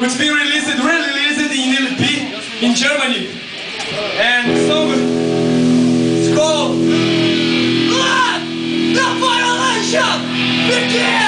which we released, re-released in LP in Germany. And the song is called ah! the Violation Begin!